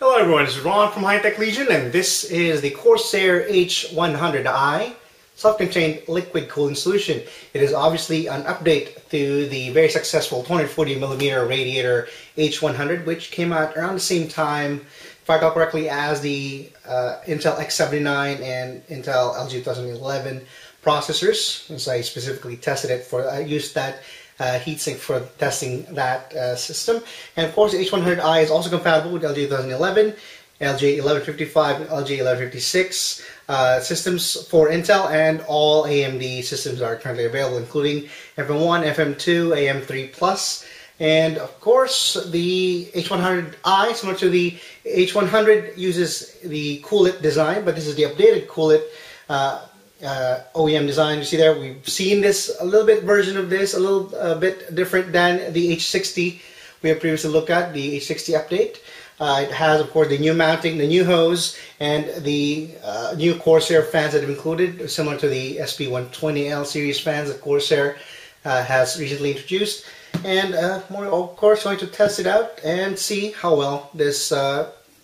Hello everyone, this is Ron from HiTech Legion and this is the Corsair H100i self-contained liquid cooling solution. It is obviously an update to the very successful 240mm radiator H100 which came out around the same time, if I recall correctly, as the uh, Intel X79 and Intel LGA 2011 processors. Since I specifically tested it for, I used that uh, heatsink for testing that uh, system. And of course, the H100i is also compatible with LGA 2011, LGA 1155, LGA 1156 uh, systems for Intel, and all AMD systems are currently available, including FM1, FM2, AM3 Plus. And of course, the H100i, similar to the H100, uses the CoolIt design, but this is the updated CoolIt uh, uh, OEM design. You see there, we've seen this, a little bit version of this, a little uh, bit different than the H60 we have previously looked at, the H60 update. Uh, it has, of course, the new mounting, the new hose, and the uh, new Corsair fans that have included, similar to the SP120L series fans that Corsair uh, has recently introduced. And more, of course, going to test it out and see how well this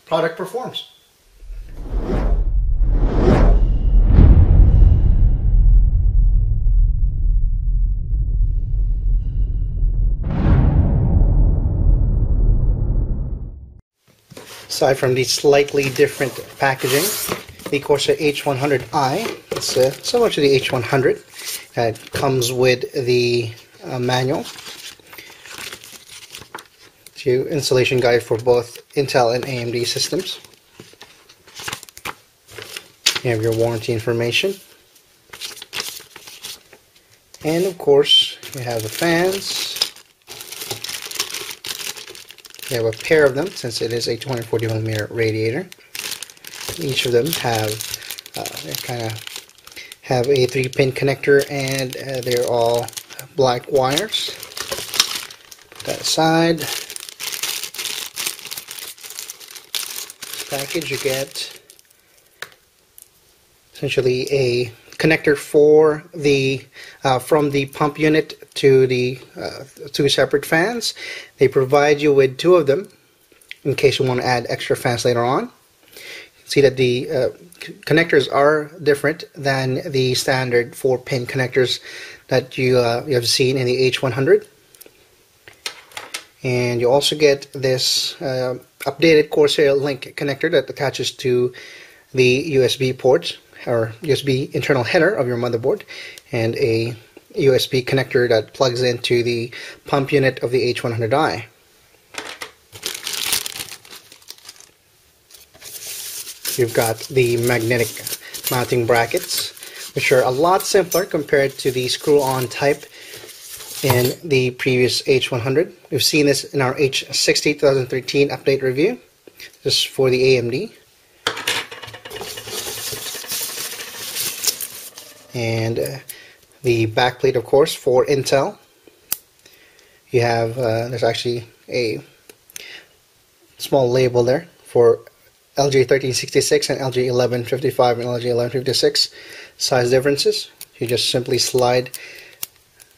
product performs. Aside from the slightly different packaging, the Corsair H100i, it's uh, similar to the H100. It comes with the uh, manual, to installation guide for both Intel and AMD systems. You have your warranty information. And of course, you have the fans, we have a pair of them since it is a 240 millimeter radiator. Each of them have uh, kind of have a three pin connector and uh, they're all black wires. Put that aside. This package you get essentially a connector for the uh, from the pump unit to the uh, two separate fans. They provide you with two of them in case you want to add extra fans later on. See that the uh, connectors are different than the standard four pin connectors that you, uh, you have seen in the H100. And you also get this uh, updated Corsair Link connector that attaches to the USB port or USB internal header of your motherboard and a USB connector that plugs into the pump unit of the H100i. You've got the magnetic mounting brackets, which are a lot simpler compared to the screw-on type in the previous H100. We've seen this in our H60 2013 update review. This is for the AMD. And uh, the backplate, of course, for Intel. You have, uh, there's actually a small label there for LGA 1366 and LGA 1155 and LGA 1156 size differences. You just simply slide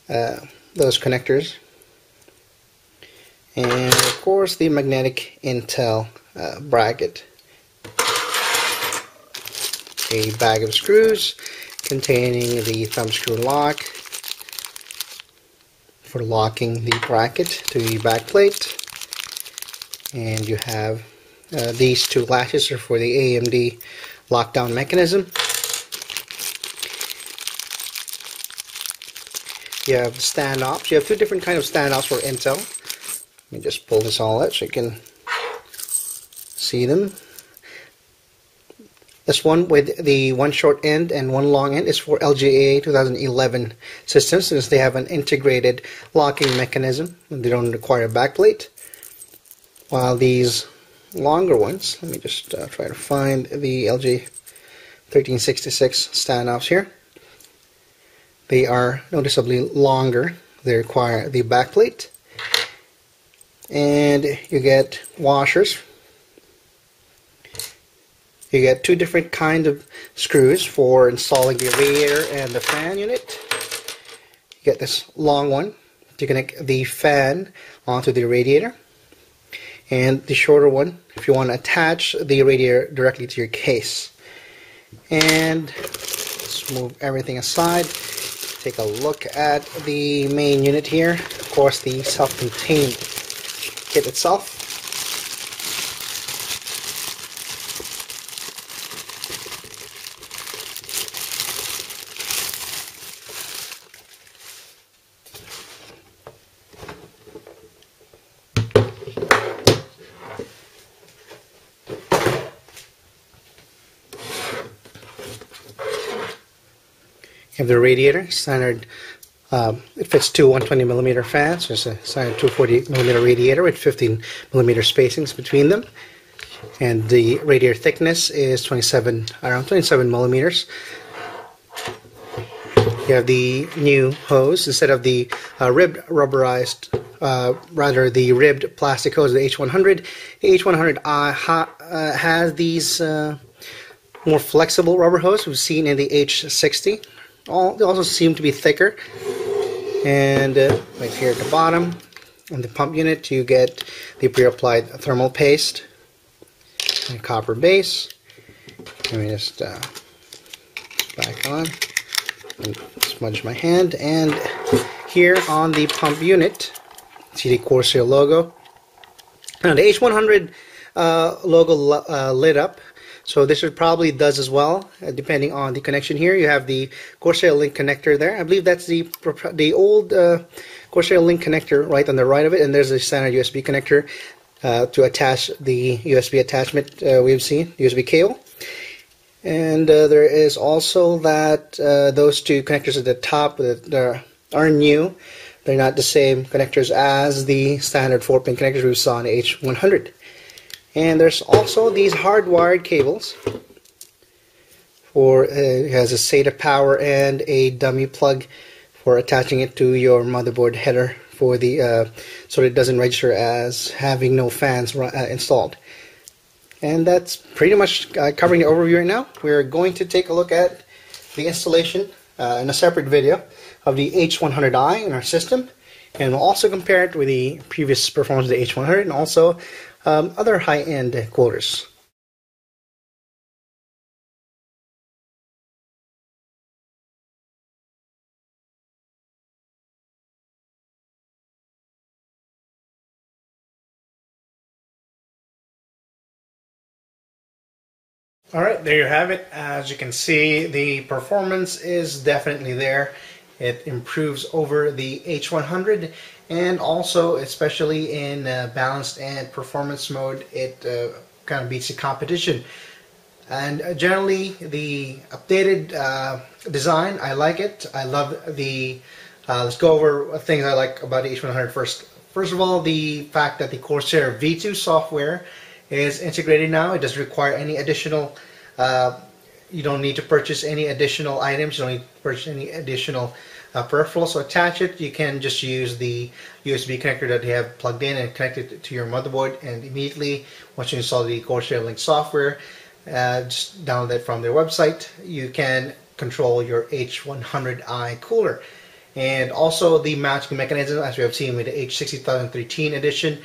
uh, those connectors. And of course the magnetic Intel uh, bracket. A bag of screws containing the thumb screw lock for locking the bracket to the back plate. And you have uh, these two latches are for the AMD lockdown mechanism. You have standoffs you have two different kind of standoffs for Intel. Let me just pull this all out so you can see them this one with the one short end and one long end is for LGA 2011 systems since they have an integrated locking mechanism. They don't require a backplate. While these longer ones, let me just uh, try to find the LGA 1366 standoffs here. They are noticeably longer. They require the backplate. And you get washers you get two different kinds of screws for installing the radiator and the fan unit. You get this long one to connect the fan onto the radiator. and the shorter one if you want to attach the radiator directly to your case. And let's move everything aside. Take a look at the main unit here. Of course, the self-contained kit itself. Have the radiator, standard, uh, it fits two 120 millimeter fans. There's a standard 240 millimeter radiator with 15 millimeter spacings between them. And the radiator thickness is 27, around 27 millimeters. You have the new hose instead of the uh, ribbed rubberized, uh, rather the ribbed plastic hose, of the H100. The H100 uh, ha uh, has these uh, more flexible rubber hose we've seen in the H60 all they also seem to be thicker. And uh, right here at the bottom on the pump unit you get the pre-applied thermal paste and copper base. Let me just uh, back on and smudge my hand. And here on the pump unit see the Corsair logo? Now the H100 uh, logo uh, lit up so this probably does as well, uh, depending on the connection here. You have the Corsair link connector there. I believe that's the the old uh, Corsair link connector right on the right of it, and there's a standard USB connector uh, to attach the USB attachment uh, we've seen, USB cable. And uh, there is also that uh, those two connectors at the top that are new. They're not the same connectors as the standard 4-pin connectors we saw on H100. And there's also these hardwired cables for uh, it has a SATA power and a dummy plug for attaching it to your motherboard header for the uh, so it doesn't register as having no fans uh, installed. And that's pretty much uh, covering the overview right now. We're going to take a look at the installation uh, in a separate video of the H100i in our system and we'll also compare it with the previous performance of the H100 and also um, other high-end quarters. All right, there you have it. As you can see, the performance is definitely there. It improves over the H100 and also, especially in uh, balanced and performance mode, it uh, kind of beats the competition. And uh, generally, the updated uh, design, I like it. I love the, uh, let's go over things I like about the H100 first. First of all, the fact that the Corsair V2 software is integrated now. It doesn't require any additional uh, you don't need to purchase any additional items. You don't need to purchase any additional uh, peripherals. So attach it. You can just use the USB connector that you have plugged in and connect it to your motherboard. And immediately, once you install the Corsair Link software, uh, just download it from their website. You can control your H100i cooler. And also the mounting mechanism, as we have seen with the H60013 edition,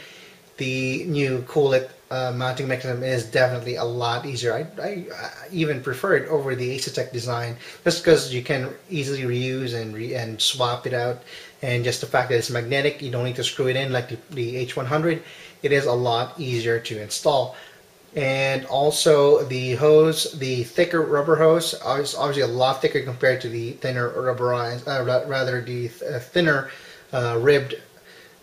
the new CoolIt uh, mounting mechanism is definitely a lot easier. I, I, I even prefer it over the Asetek design just because you can easily reuse and re and swap it out. And just the fact that it's magnetic you don't need to screw it in like the, the H100 it is a lot easier to install. And also the hose the thicker rubber hose is obviously a lot thicker compared to the thinner rubberized uh, rather the th uh, thinner uh, ribbed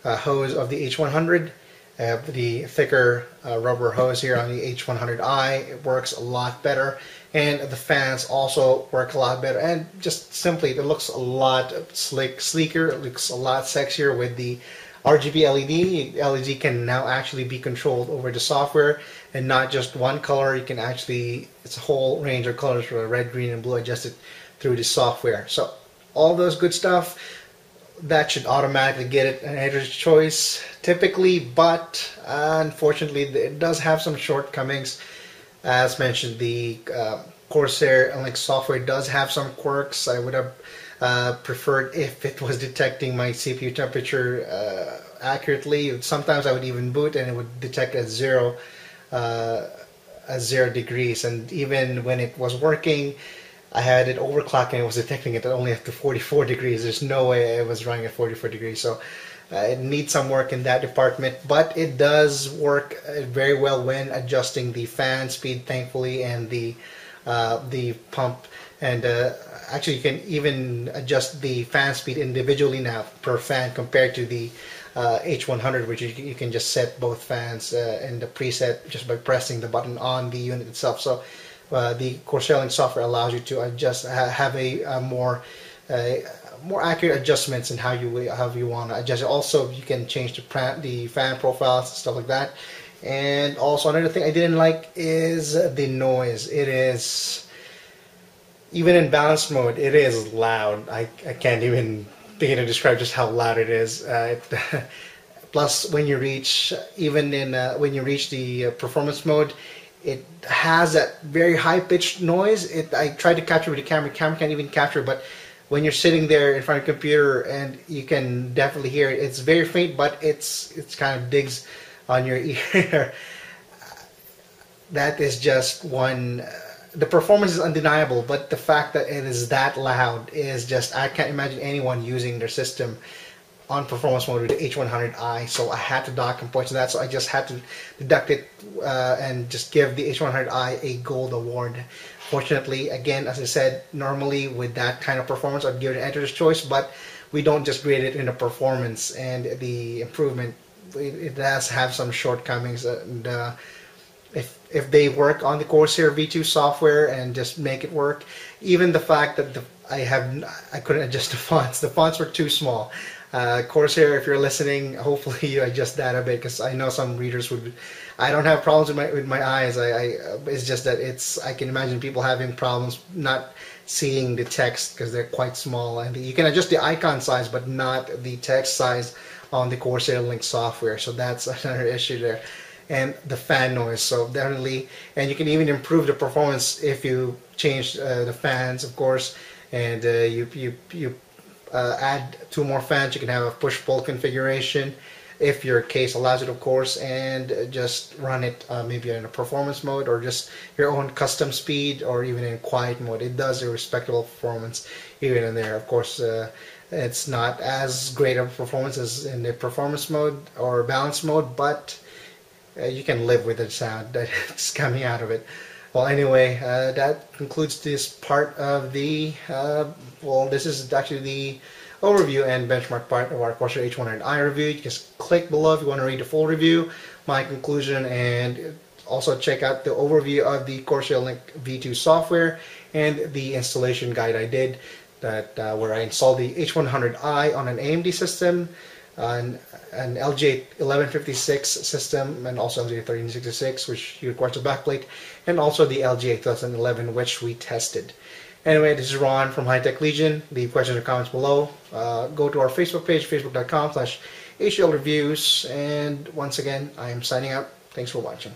uh, hose of the H100 uh, the thicker uh, rubber hose here on the H100i it works a lot better and the fans also work a lot better. And just simply it looks a lot slick sleeker it looks a lot sexier with the RGB LED LED can now actually be controlled over the software and not just one color. You can actually it's a whole range of colors for red green and blue adjusted through the software. So all those good stuff that should automatically get it an editor's choice typically, but unfortunately it does have some shortcomings. As mentioned, the uh, Corsair Link software does have some quirks. I would have uh, preferred if it was detecting my CPU temperature uh, accurately. Sometimes I would even boot and it would detect at zero, uh, as zero degrees. And even when it was working, I had it overclocking. It was detecting it only up to 44 degrees. There's no way it was running at 44 degrees. So uh, it needs some work in that department, but it does work uh, very well when adjusting the fan speed, thankfully, and the uh, the pump. And uh, actually, you can even adjust the fan speed individually now per fan compared to the uh, H100, which you, you, can just set both fans uh, in the preset just by pressing the button on the unit itself. So the Corsair Link software allows you to adjust, have a, a more more accurate adjustments in how you how you want to adjust it. Also, you can change the the fan profiles and stuff like that. And also another thing I didn't like is the noise. It is even in balance mode, it is loud. I, I can't even begin to describe just how loud it is. Uh, it, plus, when you reach even in uh, when you reach the uh, performance mode, it has that very high pitched noise. It I tried to capture with the camera. The camera can't even capture, but when you're sitting there in front of a computer and you can definitely hear it. It's very faint, but it's it's kind of digs on your ear. that is just one. The performance is undeniable, but the fact that it is that loud is just I can't imagine anyone using their system on performance mode with the H100i. So I had to dock and point to that. So I just had to deduct it uh, and just give the H100i a gold award. Fortunately, again, as I said, normally with that kind of performance, I'd give it an editor's choice, but we don't just grade it in the performance and the improvement. It, it does have some shortcomings, and uh, if if they work on the Corsair V2 software and just make it work, even the fact that the, I have I couldn't adjust the fonts. The fonts were too small. Uh, Corsair, if you're listening, hopefully you adjust that a bit because I know some readers would. I don't have problems with my with my eyes. I, I it's just that it's I can imagine people having problems not seeing the text because they're quite small and you can adjust the icon size but not the text size on the Corsair Link software. So that's another issue there. And the fan noise, so definitely, and you can even improve the performance if you change uh, the fans, of course, and uh, you you you uh, add two more fans. You can have a push-pull configuration if your case allows it, of course, and just run it uh, maybe in a performance mode or just your own custom speed or even in quiet mode. It does a respectable performance even in there. Of course, uh, it's not as great of performance as in the performance mode or balance mode, but uh, you can live with the sound that's coming out of it. Well, anyway, uh, that concludes this part of the, uh, well, this is actually the overview and benchmark part of our Corsair H100i review. You just click below if you want to read the full review, my conclusion, and also check out the overview of the Corsair Link V2 software and the installation guide I did that uh, where I installed the H100i on an AMD system, an, an LGA 1156 system, and also LGA 1366, which requires a backplate, and also the LGA 2011, which we tested. Anyway, this is Ron from HiTech Legion. Leave questions or comments below. Uh, go to our Facebook page, facebook.com slash HL Reviews. And once again, I am signing out. Thanks for watching.